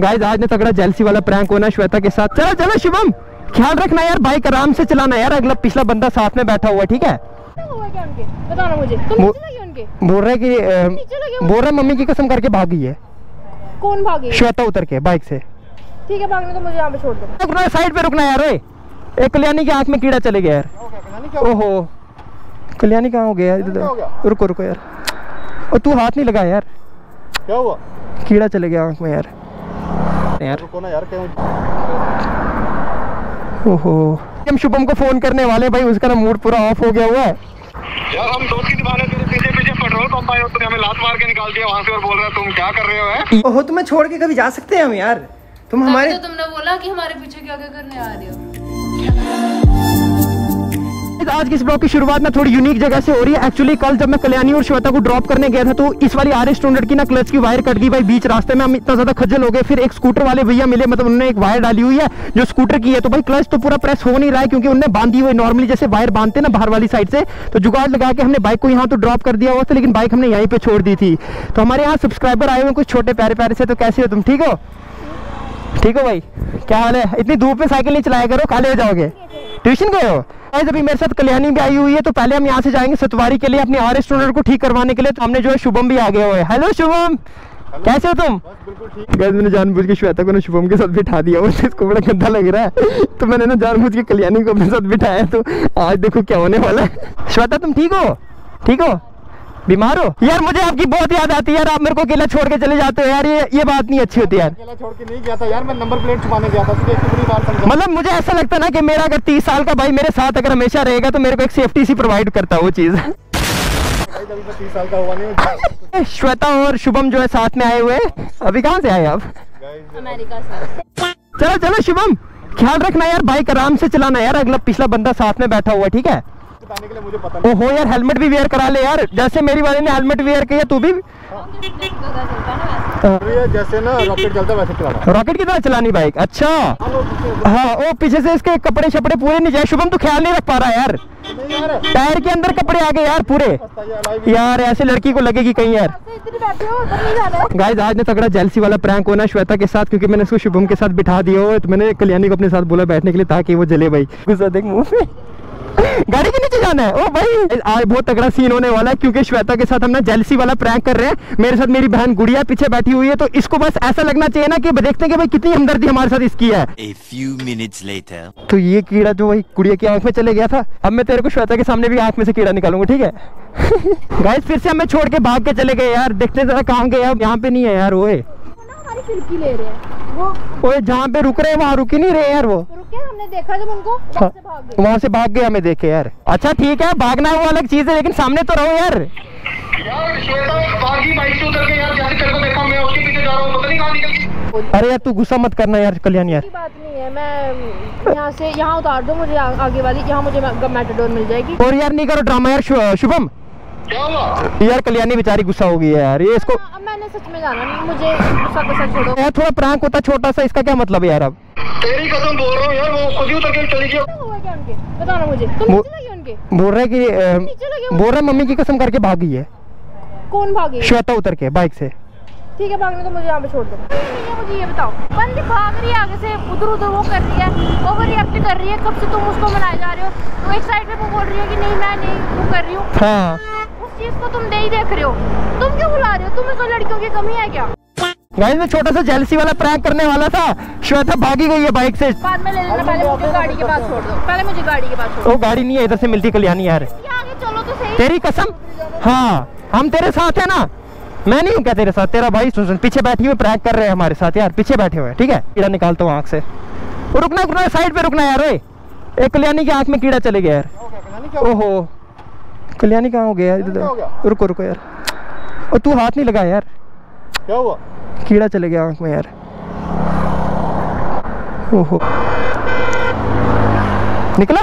Guys आज ने तगड़ा जेलसी वाला प्रैंक होना श्वेता के साथ। चलो चलो शुभम। ख्याल रखना यार बाइक आराम से चलाना यार। अगला पिछला बंदा साथ में बैठा हुआ है ठीक है? क्या हुआ क्या उनके? बताना मुझे। तुम वो- नीचे लगे उनके? बोल रहा है कि बोल रहा मम्मी की कसम करके भागी है। कौन भागे श्वेता उतर के बाइक से। ठीक है भागने तो मुझे यहाँ पे छोड़ दो। रुकना साइड पे रुकना यार ओए ए कल्याणी की आँख में कीड़ा चले गया यार। ओहो। कल्याणी कहाँ हो गया हो रुको रुको यार। और तू हाथ नहीं लगा यार। क्या हुआ? कीड़ा चले गया आँख में यार। यार। हैं यार ओहो। हम शुभम को फ़ोन करने वाले भाई उसका ना मूड पूरा ऑफ़ हो गया हुआ है। यार हम दोस्त की दुकान है तेरे पीछे पीछे पेट्रोल पंप आए हो तुमने हमें लात मार के निकाल दिया वहाँ से और बोल रहा है तुम क्या कर रहे हो है? ओहो तुम्हें छोड़ के कभी जा सकते हैं हम यार। तुम हमारे तो तुमने बोला कि हमारे पीछे क्या क्या करने आ रहे हो। आज की इस ब्लॉग की शुरुआत ना थोड़ी यूनिक जगह से हो रही है। एक्चुअली कल जब मैं कल्याणी और श्वेता को ड्रॉप करने गया था तो इस वाली आर एस की ना क्लच की वायर कट गई भाई बीच रास्ते में। हम इतना ज़्यादा खज्जल हो गए। फिर एक स्कूटर वाले भैया मिले मतलब उन्होंने एक वायर डाली हुई है, जो स्कूटर की है। तो भाई क्लच तो पूरा प्रेस हो नहीं रहा है, क्योंकि उन्होंने बांधी हुई नॉर्मली जैसे वायर बांधते ना बाहर वाली साइड से तो जुगाड़ लगा के हमने बाइक को यहाँ तो ड्रॉप कर दिया हुआ था, लेकिन बाइक हमने यहीं पर छोड़ दी थी। तो हमारे यहाँ सब्सक्राइबर आए हुए कुछ छोटे प्यारे प्यारे से तो कैसे हो तुम? ठीक हो? ठीक हो भाई? क्या हाल है? इतनी धूप में साइकिल नहीं चलाया करो काले हो जाओगे। ट्यूशन गए हो? गाइस अभी मेरे साथ कल्याणी भी आई हुई है तो पहले हम यहाँ से जाएँगे सतवारी के लिए अपने और स्टूडेंट को ठीक करवाने के लिए तो हमने जो है शुभम भी आ गए हुए हेलो शुभम! कैसे हो तुम? बिल्कुल ठीक। गाइस मैंने जानबूझ के श्वेता को ना शुभम के साथ बिठा दिया मुझे इसको बड़ा गंदा लग रहा है। तो मैंने ना जानबूझ के कल्याणी को अपने साथ बिठाया तो आज देखो क्या होने वाला है। श्वेता तुम ठीक हो? ठीक हो? बीमार हो? यार मुझे आपकी बहुत याद आती है यार आप मेरे को अकेला छोड़ के चले जाते हो यार ये ये बात नहीं अच्छी होती यार। अकेला छोड़ के नहीं गया था यार मैं नंबर प्लेट छुपाने गया था मतलब मुझे ऐसा लगता है ना कि मेरा अगर तीस साल का भाई मेरे साथ अगर हमेशा रहेगा तो मेरे को एक सेफ्टी सी प्रोवाइड करता है वो चीज़। भाई अभी मैं तीस साल का हुआ नहीं श्वेता और शुभम जो है साथ में आए हुए अभी कहाँ से आए आप? अमेरिका से। चलो चलो शुभम ख्याल रखना यार बाइक आराम से चलाना यार अगला पिछला बंदा साथ में बैठा हुआ ठीक है? बताने के लिए मुझे पता नहीं। ओहो यार हेलमेट भी वेयर करा ले यार। जैसे मेरी वाले ने हेलमेट वेयर किया तू भी? जैसे ना रॉकेट चलता वैसे चलाना। रॉकेट की तरह चलानी बाइक अच्छा। हाँ ओ पीछे से इसके कपड़े शपड़े पूरे नहीं जाए शुभम तू ख्याल नहीं रख पा रहा यार। यार। टायर के अंदर कपड़े आ गए यार पूरे। यार ऐसे लड़की को लगेगी कहीं यार। इधर ही बैठे हो उधर नहीं जाना है। गाइस आज ने तगड़ा जेलसी वाला प्रैंक होना श्वेता के साथ क्योंकि मैंने उसको शुभम के साथ बिठा दिया है तो मैंने कल्याणी को अपने साथ बोला बैठने के लिए ताकि वो जले भाई। गुस्सा देख मुँह में। गाड़ी के नीचे जाना है? ओ भाई। आज बहुत तगड़ा सीन होने वाला है क्योंकि श्वेता के साथ हम ना जेलसी वाला प्रैंक कर रहे हैं। मेरे साथ मेरी बहन गुड़िया पीछे बैठी हुई है तो इसको बस ऐसा लगना चाहिए ना कि देखते हैं कि भाई कितनी हमदर्दी हमारे साथ इसकी है। A few minutes later. तो ये कीड़ा जो भाई गुड़िया की आँख में चले गया था अब मैं तेरे को श्वेता के सामने भी आँख में से कीड़ा निकालूँगा ठीक है? गाइस फिर से हमें छोड़ के भाग के चले गए यार देखते जरा कहाँ गए। अब यहाँ पे नहीं है यार ओए। हमारी ले रहे हैं। वो ओए जहाँ पे रुक रहे हैं वहाँ रुक ही नहीं रहे यार वो। रुके हमने देखा जब उनको वहाँ से भाग गए। वहाँ से भाग गए हमें देखे यार। अच्छा ठीक है भागना वो अलग चीज़ है लेकिन सामने तो रहो यार। यार श्वेता भागी बाइक से उतर के यार जैसे तेरे को देखा मैं उसके पीछे जा रहा हूँ पता नहीं कहाँ निकल गई। अरे यार तू गुस्सा मत करना यार कल्याण यार। बात नहीं है मैं यहाँ से यहाँ उतार दो मुझे आगे वाली यहाँ मुझे मेटाडोर मिल जाएगी। और यार नहीं करो ड्रामा यार शुभम। क्या हुआ? यार कल्याणी बेचारी गुस्सा हो गई है यार। ये इसको हाँ, अब मैंने सच में जाना नहीं मुझे गुस्सा गुस्सा छोड़ो? यार थोड़ा प्रैंक होता छोटा सा इसका क्या मतलब है यार अब? तेरी कसम बोल रहा हूँ यार वो खुद ही उतर के चली गई क्या हुआ क्या उनके? बताना मुझे। तुम वो- लगे उनके? बोल रहा है कि बोल रहा है मम्मी की कसम करके भाग गई है। कौन भागे श्वेता उतर के बाइक से। ठीक है भागने तो मुझे यहाँ पे छोड़ दो। नहीं है मुझे ये बताओ। बंदी भाग रही है आगे से उधर उधर वो कर रही है ओवर रिएक्ट कर रही है कब से तुम उसको मनाए जा रहे हो? तो एक साइड पे वो बोल रही है कि नहीं मैं नहीं वो कर रही हूँ। हाँ। को तुम नहीं देख रहे हो। तुम क्यों बुला रहे हो? तुम्हें तो लड़कियों की कमी है क्या? गाइस मैं छोटा सा जेलसी वाला प्रैंक करने वाला था। श्वेता भागी गई है बाइक से। बाद में ले लेना पहले मुझे गाड़ी के पास छोड़ दो। पहले मुझे गाड़ी के पास छोड़ वो गाड़ी नहीं है इधर से मिलती कल्याणी यार। आगे चलो तो सही। तेरी कसम। हाँ हम तेरे साथ है ना। मैं नहीं हूँ क्या तेरे साथ? तेरा भाई सुन पीछे बैठी हुए प्रैंक कर रहे हैं हमारे साथ यार। पीछे बैठे हुए ठीक है? कीड़ा निकालता हूँ आँख से। रुकना रुकना साइड पे रुकना यार एक कल्याणी की आँख में कीड़ा चले गया यार। हो? ओहो। कल्याणी कहाँ हो गया यार हो रुको रुको यार। और तू हाथ नहीं लगा यार। क्या हुआ? कीड़ा चले गया आँख में यार। ओहो। निकला?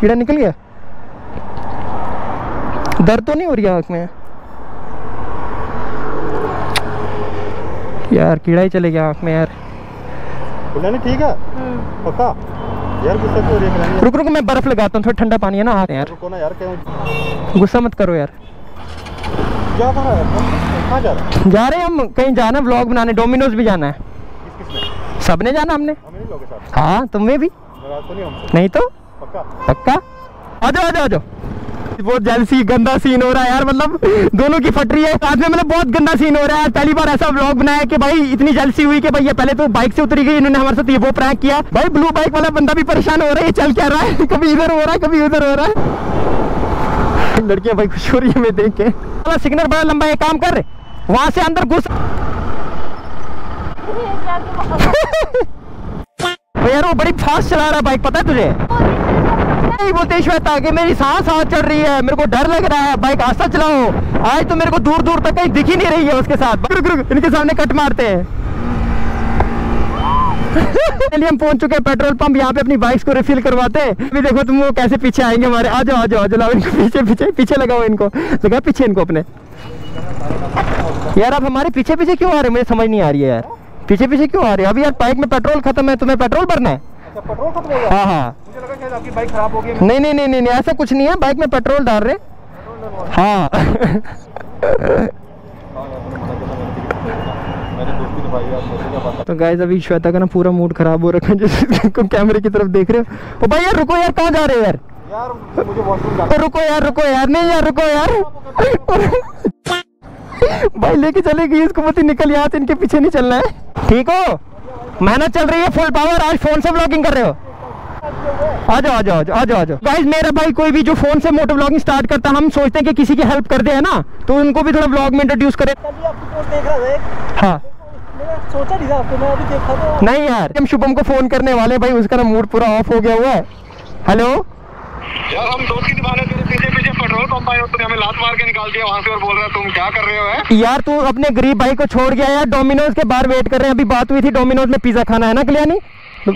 कीड़ा निकल गया? दर्द तो नहीं हो रही आँख में? यार कीड़ा ही चले गया आँख में यार। कल्याणी ठीक है। पक्का? यार गुस्सा क्यों रही है? रुक रुक मैं बर्फ़ लगाता हूँ थोड़ा ठंडा पानी है ना हाथ यार। रुको ना यार क्यों? गुस्सा मत करो यार। जा रहा है? कहाँ जा रहा जा रहे हैं हम कहीं जाना है व्लॉग बनाने डोमिनोज भी जाना है। सबने जाना हमने? हाँ तुम्हें भी? तो नहीं नहीं तो? पक्का? पक्का? आ जाओ आ जाओ आ जाओ। बहुत जेलसी गंदा सीन हो रहा है यार मतलब दोनों की फट रही है। साथ में मतलब बहुत गंदा सीन हो रहा है पहली बार ऐसा व्लॉग बनाया कि भाई इतनी जेलसी हुई कि भाई ये पहले तो बाइक से उतरी गई, इन्होंने हमारे साथ ये वो प्रैंक किया। भाई ब्लू बाइक वाला बंदा भी परेशान हो रहा है चल क्या रहा है? कभी इधर हो रहा है, कभी उधर हो रहा है। लड़कियाँ भाई खुश हो रही है मैं देख के। सिग्नल बड़ा लंबा है काम कर। वहाँ से अंदर घुस। यार वो बड़ी फास्ट चला रहा है बाइक पता है तुझे? बोलते श्वेता आगे मेरी सांस हाथ चढ़ रही है। मेरे को डर लग रहा है। बाइक आस्ता चलाओ। आज तो मेरे को दूर दूर तक कहीं दिख ही नहीं रही है उसके साथ। रुक रुक इनके सामने कट मारते हैं। हम पहुँच चुके हैं पेट्रोल पंप। यहाँ पे अपनी बाइक्स को रिफिल करवाते हैं। अभी देखो तुम वो कैसे पीछे आएँगे हमारे। आ जाओ आ जाओ आ जाओ, लाओ इनको पीछे पीछे पीछे लगाओ इनको। लगा पीछे इनको अपने। यार, आप हमारे पीछे पीछे क्यों आ रहे हो? मुझे समझ नहीं आ रही है यार। पीछे पीछे क्यों आ रहे हो? अभी यार बाइक में पेट्रोल खत्म है, तुम्हें पेट्रोल भरना है? पेट्रोल खत्म हो गया। हाँ हाँ। मुझे लगा शायद आपकी बाइक खराब हो गई नहीं नहीं नहीं नहीं ऐसा कुछ नहीं है। बाइक में पेट्रोल डाल रहे। हाँ। तो गाइस अभी श्वेता का ना पूरा मूड खराब हो रखा है जैसे कैमरे की तरफ़ देख रहे हो। ओ भाई यार रुको यार कहाँ जा रहे हो यार? यार मुझे वॉशरूम रुको यार रुको यार नहीं यार रुको यार। भाई लेके चलेगी इसको मत निकल यहाँ से इनके पीछे नहीं चलना है। ठीक हो? मेहनत चल रही है फुल पावर आज फ़ोन से ब्लॉगिंग कर रहे हो। आज आज आ जाओ आ जाओ आ जाओ आ गाइस मेरा भाई कोई भी जो फ़ोन से मोटो ब्लॉगिंग स्टार्ट करता है हम सोचते हैं कि किसी की हेल्प कर दे है ना? तो उनको भी थोड़ा ब्लॉग में इंट्रोड्यूस करें। हाँ। सोचा नहीं था मैं अभी देखा तो नहीं यार हम शुभम को फ़ोन करने वाले भाई उसका ना मूड पूरा ऑफ़ हो गया हुआ है। हेलो यार हम दोस्ती निभाने तेरे पीछे पीछे पेट्रोल पंप आए तूने हमें लात मार के निकाल दिया वहाँ से और बोल रहा है तुम क्या कर रहे हो है? यार तू अपने गरीब भाई को छोड़ गया यार डोमिनोज के बाहर वेट कर रहे हैं अभी बात हुई थी डोमिनोज में पिज्जा खाना है ना कल्याणी तो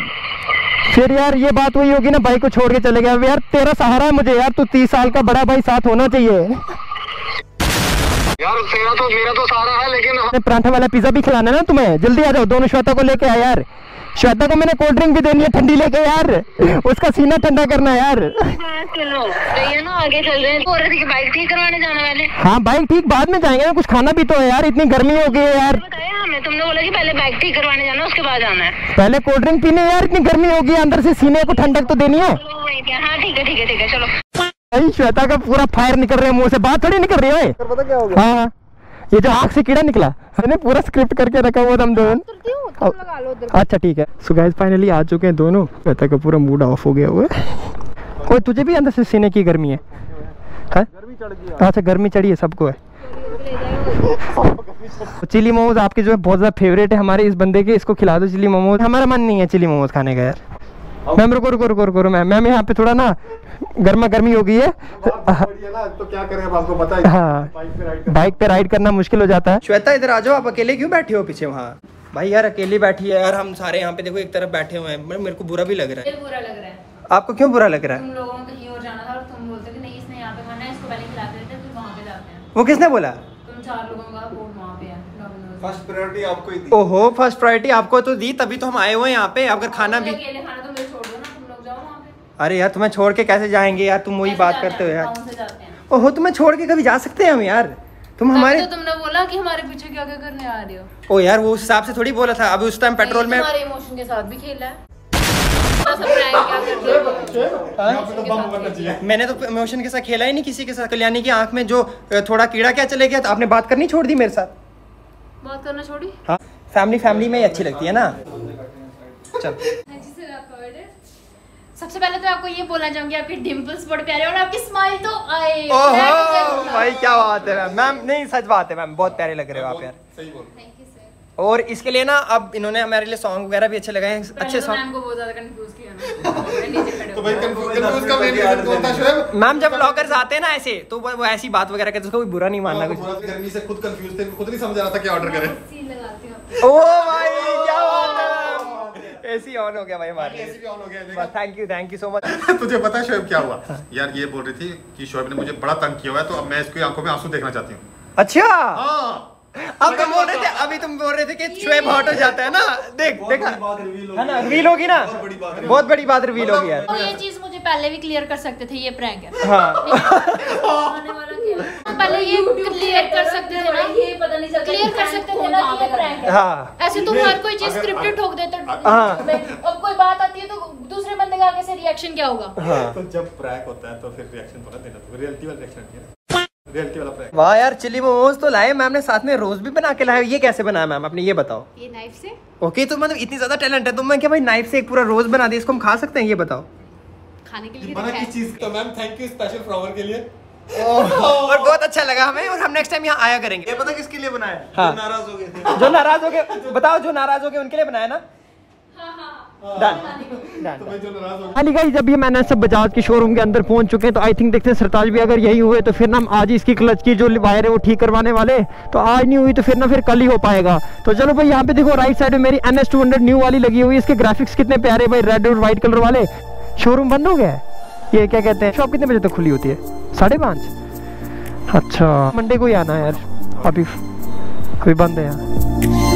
फिर यार ये बात हुई होगी ना भाई को छोड़ के चले गया यार तेरा सहारा है मुझे यार तू तीस साल का बड़ा भाई साथ होना चाहिए। यार तेरा तो मेरा तो सहारा है लेकिन पराठा वाला पिज्जा भी खिलाना है ना तुम्हें जल्दी आ जाओ दोनों श्वेता को लेके आ यार। श्वेता को मैंने कोल्ड ड्रिंक भी देनी है ठंडी लेके यार। उसका सीना ठंडा करना है यार। चलो भैया ना आगे चल रहे हैं। बोल रहे थे कि बाइक ठीक करवाने जाने वाले हाँ। बाइक ठीक बाद में जाएँगे ना कुछ खाना भी तो है यार इतनी गर्मी हो गई है यार। बताया हमें तुमने बोला कि पहले बाइक ठीक करवाने जाना उसके बाद आना है। पहले कोल्ड ड्रिंक पीने यार इतनी गर्मी होगी अंदर से सीने को ठंडक तो देनी है। हाँ ठीक है ठीक है ठीक है चलो। भाई श्वेता का पूरा फायर निकल रहा है मुँह से बात थोड़ी निकल रही है पता क्या हो गया? हाँ हाँ। ये जो आग से कीड़ा निकला मैंने पूरा स्क्रिप्ट करके रखा हुआ था हम दोनों। उतरती हूँ तुम लगा लो उधर। अच्छा ठीक है। सो गाइस फाइनली आ चुके हैं दोनों। श्वेता का पूरा मूड ऑफ़ हो गया हुआ है। तुझे भी अंदर से सीने की गर्मी है? अच्छा गर्मी चढ़ी है सबको है। चिली मोमोज आपके जो है बहुत ज़्यादा फेवरेट है हमारे इस बंदे के इसको खिला दो चिली मोमोज। हमारा मन नहीं है चिली मोमोज खाने का यार। मैम रुको रुको रुको रुको मैम मैम यहाँ पे थोड़ा ना गर्मा गर्मी हो गई है। तो क्या करें आपको पता है हाँ। बाइक पे राइड करना। मुश्किल हो जाता है। श्वेता इधर आ जाओ आप अकेले क्यों बैठे हो पीछे वहाँ? भाई यार अकेली बैठी है यार हम सारे यहाँ पे देखो एक तरफ़ बैठे हुए हैं। मेरे मेरे को बुरा भी लग रहा है। बुरा लग रहा है। आपको क्यों बुरा लग रहा है? तुम लोगों को कहीं और जाना था और तुम बोलते कि नहीं इसने यहाँ पे खाना है इसको पहले खिला देते हैं, फिर वहाँ पे जाते हैं। वो किसने बोला? तुम चार लोगों का फ़ूड वहाँ पे है फ़र्स्ट प्रायोरिटी आपको ही दी। ओहो फ़र्स्ट प्रायोरिटी आपको तो दी तभी तो हम आए हुए हैं यहाँ पे। अगर खाना भी खाना तो मुझे छोड़ दो ना तुम लोग जाओ वहाँ पे अरे यार तुम्हें छोड़ के कैसे जाएँगे यार? तुम वही बात करते हो? यार। गाँव से जाते हैं? ओहो तुम्हें छोड़ के कभी जा सकते हैं हम यार? तुम हमारे हमारे तो तुमने बोला कि हमारे पीछे क्या क्या करने आ रहे हो। ओ यार वो उस हिसाब से थोड़ी बोला था। अभी उस टाइम पेट्रोल में तुम्हारे इमोशन के साथ भी खेला है। हो? तो बम बनना चाहिए मैंने तो इमोशन के साथ खेला ही नहीं किसी के साथ। कल्याणी की आँख में जो थोड़ा कीड़ा क्या चले गया तो आपने बात करनी छोड़ दी मेरे साथ? बात करना छोड़ी? हाँ। फैमिली फैमिली में ही अच्छी लगती है ना? चल। सबसे पहले तो आपको ये बोलना चाहूँगी आपके डिम्पल्स बड़े प्यारे और आपकी स्माइल तो आए। ओहो तो भाई क्या बात है मैम मैम नहीं सच बात है मैम बहुत प्यारे लग रहे हो आप यार। सही बोल और इसके लिए ना अब इन्होंने हमारे लिए सॉन्ग वगैरह भी अच्छे लगाए हैं अच्छे सॉन्ग मैम को बहुत ज़्यादा कंफ्यूज किया तो भाई कंफ्यूज का मेन कौन था शोएब मैम जब ब्लॉगर्स आते हैं ना ऐसे तो वो ऐसी बात वगैरह करते हैं, उसको कोई बुरा नहीं मानना कुछ। गर्मी से खुद कंफ्यूज थे खुद नहीं समझ आ रहा था क्या ऑर्डर करें। हूँ। ओ भाई है एसी ऑन हो गया भाई हमारे ऐसे भी ऑन हो गया thank you thank you so much तुझे पता है शोएब क्या हुआ? यार ये बोल रही थी कि शोएब ने मुझे बड़ा तंग किया हुआ है तो अब मैं इसकी आँखों में आँसू देखना चाहती हूँ। अच्छा? हाँ। अब तुम बोल रहे थे अभी तुम बोल रहे थे कि शुएब हॉट हो जाता है ना? देख देखा। है ना? रिवील होगी ना? बहुत बड़ी बात रिवील होगी यार। ये चीज़ मुझे पहले भी क्लियर कर सकते थे ये प्रैंक है। हाँ। है? पहले ये क्लियर कर सकते थे ना? ये पता नहीं चलता क्लियर कर सकते थे ना ये prank है। हाँ। ऐसे तुम हर कोई चीज़ स्क्रिप्टेड ठोक देते हो हाँ। अब कोई बात आती है तो दूसरे बंदे का आगे से रिएक्शन क्या होगा? हाँ। तो जब प्रैंक होता है तो फिर रिएक्शन थोड़ा देना तो रियलिटी वाला रिएक्शन रियलिटी वाला वाह यार चिली मोमोज तो लाए मैम ने साथ में रोज भी बना के लाए ये कैसे बनाया मैम? आपने ये बताओ। ये नाइफ से? ओके तो मतलब इतनी ज़्यादा टैलेंट है तो मैं क्या भाई नाइफ से एक पूरा रोज बना दिया इसको हम खा सकते हैं ये बताओ। खाने के लिए बना किस चीज़ तो ma'am thank you special flower के लिए। अच्छा लगा हमें और हम नेक्स्ट टाइम यहाँ आया करेंगे। ये पता किसके लिए बनाया? हाँ। जो नाराज़ हो गए थे। जो नाराज़ हो गए बताओ जो नाराज़ हो गए उनके लिए बनाया ना? डन डन तो मैं जो नाराज़ हो हाली गाइस जब ये मैंने सब बजाज के शोरूम के अंदर पहुँच चुके हैं तो आई थिंक देखते हैं सरताज भी अगर यही हुए तो फिर ना हम आज इसकी क्लच की जो वायर है वो ठीक करवाने वाले तो आज नहीं हुई तो फिर ना फिर कल ही हो पाएगा। तो चलो भाई यहाँ पे देखो राइट साइड में मेरी N S two hundred new वाली लगी हुई है। इसके ग्राफिक्स कितने प्यारे भाई रेड और व्हाइट कलर वाले। शोरूम बंद हो गया है? ये क्या कहते हैं? शॉप कितने बजे तक खुली होती है? साढ़े पाँच। अच्छा। मंडे को ही आना यार। अभी अभी बंद है यार।